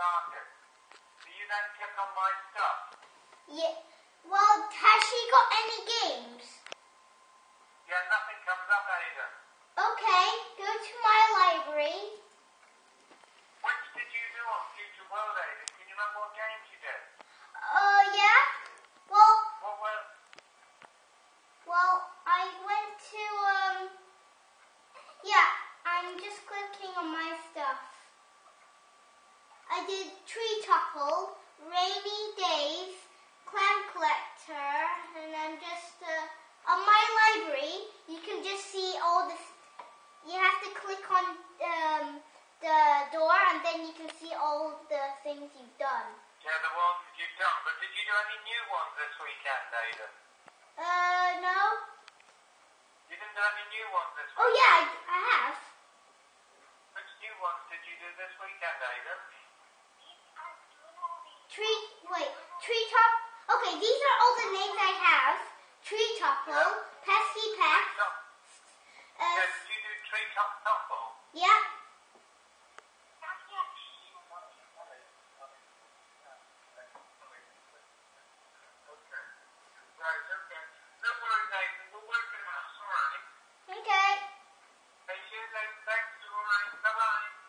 market. Do you then click on my stuff? Yeah. Well, has she got any games? Yeah, nothing comes up, Aidan. Okay, go to my library. Which did you do on Future World, Aidan? Can you remember what games you did? Uh, yeah. Well, What were... well, I went to um. Yeah, I'm just clicking on my stuff. Did Tree Topple, Rainy Days, Clam Collector, and I'm just uh, on my library. You can just see all this. You have to click on um, the door, and then you can see all the things you've done. Yeah, the ones that you've done. But did you do any new ones this weekend, Aidan? Uh, no. You didn't do any new ones this Oh yeah, I, I have. Which new ones did you do this weekend, Aidan? tree, wait, tree top. Okay, these are all the names I have. Tree topple, pesky peck. Uh, so you do tree top topple? Yeah. Okay. Thank Bye-bye.